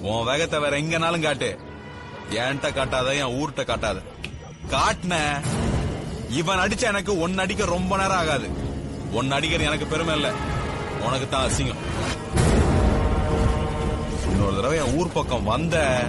உன் வேகத்தை வேற எங்கனாலும் காட்டு. என்கிட்ட காட்டாத என் ஊர்கிட்ட காட்டாத. காட்டுன. இவன் அடிச்ச எனக்கு ஒன்னு அடிக்க ரொம்ப நேரம் ஆகாது. ஒன்னு அடிக்கிறது எனக்கு பெருமை இல்ல. உனக்கு தான் அசிங்கம். இன்னொரு தடவை என் ஊர் பக்கம் வந்த